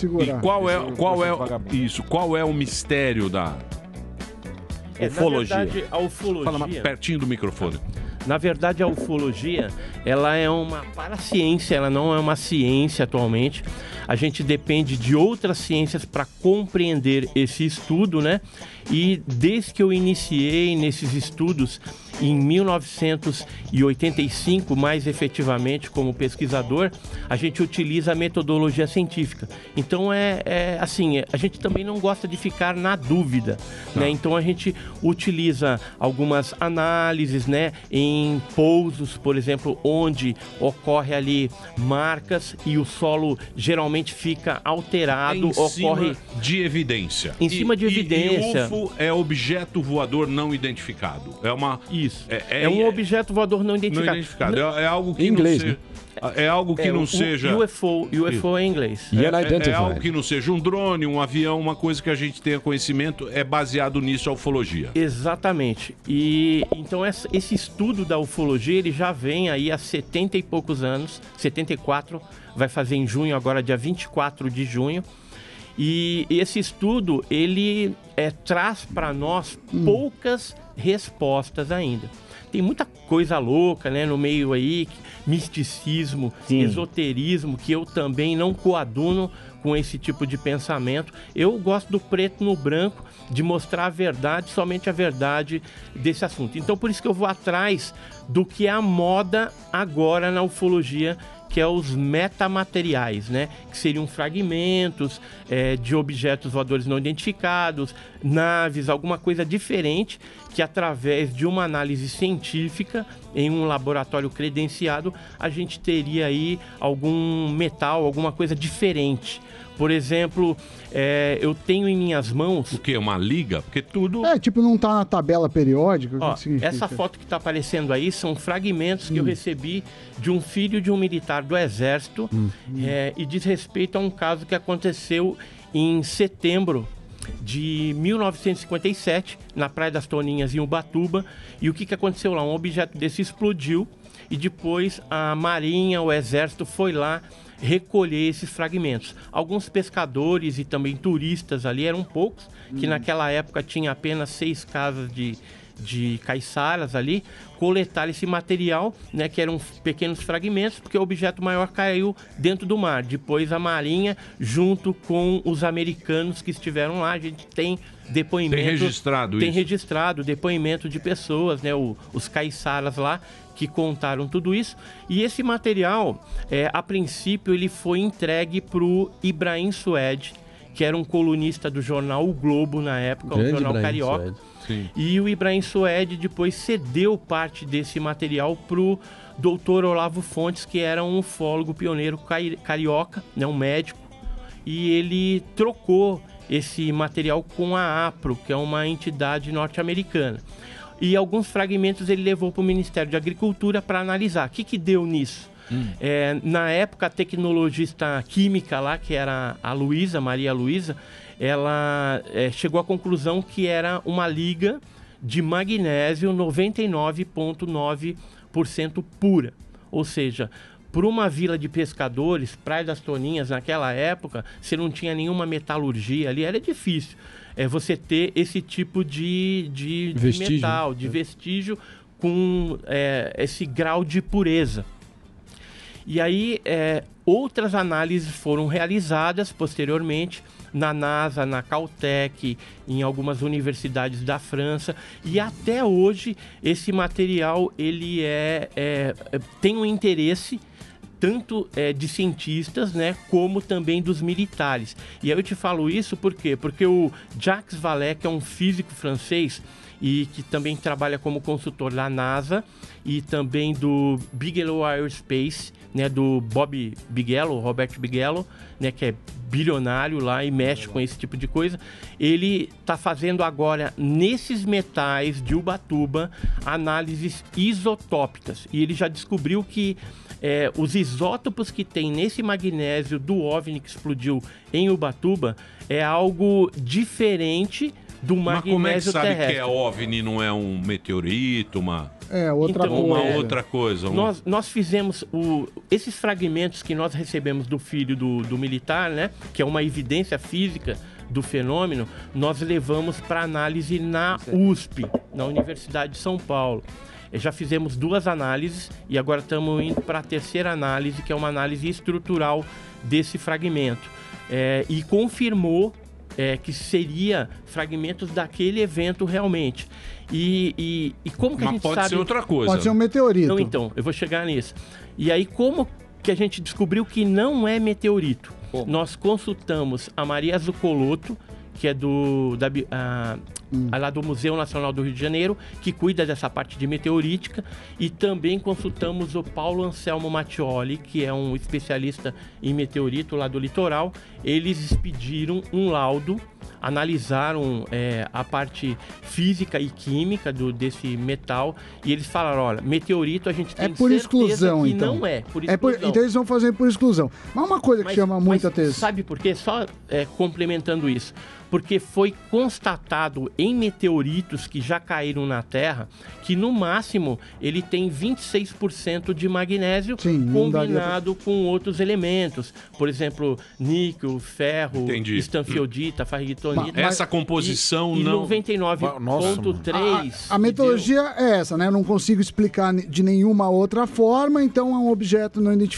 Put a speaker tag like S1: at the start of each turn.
S1: segurar.
S2: E qual é,
S1: Esse
S2: qual é isso? Qual é o mistério da
S3: É, na
S2: ufologia?
S3: verdade, a ufologia-
S2: Fala mais pertinho do microfone.
S3: Na verdade, a ufologia, ela é uma paraciência, ela não é uma ciência atualmente. A gente depende de outras ciências para compreender esse estudo, né? E desde que eu iniciei nesses estudos em 1985, mais efetivamente como pesquisador, a gente utiliza a metodologia científica. Então é, é assim, é- a gente também não gosta de ficar na dúvida, né? Então a gente utiliza algumas análises, né, em pousos, por exemplo, onde ocorre ali marcas e o solo geralmente fica alterado,
S2: em
S3: ocorre
S2: cima de evidência.
S3: Em cima de
S2: E-
S3: evidência.
S2: E, UFO é objeto voador não identificado. É uma.
S3: Isso.
S2: É,
S3: É um objeto voador não identificado.
S2: Não identificado. É, é algo que
S3: Em inglês,
S2: não seja. É algo que
S3: É,
S2: não
S3: o-
S2: seja.
S3: UFO, UFO é em inglês.
S2: É, é- é algo que não seja um drone, um avião, uma coisa que a gente tenha conhecimento, é baseado nisso a ufologia.
S3: Exatamente. E então essa- esse estudo da ufologia ele já vem aí há 70 e poucos anos, 74, vai fazer em junho, agora dia 24 de junho. E esse estudo ele é, traz para nós poucas respostas ainda. Tem muita coisa louca, né, no meio aí, misticismo, esoterismo, que eu também não coaduno com esse tipo de pensamento. Eu gosto do preto no branco, de mostrar a verdade, somente a verdade desse assunto. Então, por isso que eu vou atrás do que é a moda agora na ufologia, que é os metamateriais, né? Que seriam fragmentos é, de objetos voadores não identificados, naves, alguma coisa diferente que através de uma análise científica em um laboratório credenciado a gente teria aí algum metal, alguma coisa diferente. Por exemplo, é, eu tenho em minhas mãos.
S2: O que? Uma liga? Porque tudo.
S1: É, tipo, não tá na tabela periódica.
S3: Ó, essa foto que está aparecendo aí são fragmentos que eu recebi de um filho de um militar do Exército é, e diz respeito a um caso que aconteceu em setembro de 1957 na Praia das Toninhas em Ubatuba. E o que, que aconteceu lá? Um objeto desse explodiu e depois a Marinha, o Exército foi lá recolher esses fragmentos. Alguns pescadores e também turistas ali eram poucos, que
S4: Hum.
S3: naquela época tinha apenas seis casas de, de caiçaras ali, coletaram esse material, né, que eram pequenos fragmentos, porque o objeto maior caiu dentro do mar. Depois a Marinha, junto com os americanos que estiveram lá, a gente tem depoimento.
S2: Tem registrado
S3: Tem
S2: isso.
S3: registrado depoimento de pessoas, né, o- os caiçaras lá, que contaram tudo isso. E esse material, é, a princípio, ele foi entregue para o Ibrahim Suede, que era um colunista do jornal O Globo na época, um
S5: Grande
S3: jornal
S5: Ibrahim
S3: carioca. E o Ibrahim Suede depois cedeu parte desse material pro doutor Olavo Fontes, que era um ufólogo pioneiro cari- carioca, né, um médico. E ele trocou esse material com a APRO, que é uma entidade norte-americana. E alguns fragmentos ele levou para o Ministério de Agricultura para analisar. O que, que deu nisso? É, na época, a tecnologista química lá, que era a Luísa, Maria Luísa, ela é, chegou à conclusão que era uma liga de magnésio 99,9% pura. Ou seja, por uma vila de pescadores, Praia das Toninhas, naquela época, você não tinha nenhuma metalurgia ali, era difícil é, você ter esse tipo de, de, de metal, de vestígio com é, esse grau de pureza. E aí, é, outras análises foram realizadas posteriormente na NASA, na Caltech, em algumas universidades da França. E até hoje, esse material ele é, é- é- tem um interesse tanto é, de cientistas, né, como também dos militares. E aí eu te falo isso por quê? Porque o Jacques Vallée, que é um físico francês e que também trabalha como consultor da NASA e também do Bigelow Aerospace, né, do Bob Bigelow, Robert Bigelow, né, que é bilionário lá e mexe com esse tipo de coisa. Ele está fazendo agora nesses metais de Ubatuba análises isotópicas e ele já descobriu que é, os isótopos que tem nesse magnésio do OVNI que explodiu em Ubatuba é algo diferente do
S2: Mas como é que
S3: magnésio
S2: sabe
S3: terrestre.
S2: que é OVNI, não é um meteorito, uma...
S1: É, outra
S3: Então,
S2: Uma
S1: coisa.
S2: outra coisa. um-
S3: Nós, nós fizemos o- esses fragmentos que nós recebemos do filho do, do militar, né? Que é uma evidência física do fenômeno, nós levamos para análise na USP, na Universidade de São Paulo. Eh, Já fizemos duas análises e agora estamos indo para a terceira análise, que é uma análise estrutural desse fragmento. Eh, e confirmou é, que seria fragmentos daquele evento realmente. E, e, e como que a
S2: Mas
S3: gente
S2: pode
S3: sabe...
S2: ser outra coisa.
S1: Pode ser um meteorito.
S3: Não, então, eu vou chegar nisso. E aí, como que a gente descobriu que não é meteorito? Nós consultamos a Maria Zucoloto, que é do, da, a- a lá do Museu Nacional do Rio de Janeiro, que cuida dessa parte de meteorítica, e também consultamos o Paulo Anselmo Mattioli, que é um especialista em meteorito lá do litoral. Eles expediram um laudo, analisaram é, a parte física e química do, desse metal, e eles falaram, olha, meteorito a gente tem
S1: É por
S3: certeza
S1: exclusão,
S3: que
S1: então.
S3: não é, por
S1: É por-
S3: exclusão.
S1: então eles vão fazer por exclusão. Mas uma coisa que
S3: Mas-
S1: chama muita atenção.
S3: Sabe por quê? Só é, complementando isso. Porque foi constatado em meteoritos que já caíram na Terra que no máximo ele tem 26% de magnésio
S1: Sim,
S3: combinado com outros elementos. Por exemplo, níquel, ferro,
S2: Entendi.
S3: estanfiodita,
S2: Essa composição
S3: e, e
S2: não.
S3: 99,3.
S1: A metodologia é essa, né? Eu não consigo explicar de nenhuma outra forma, então é um objeto não identificado.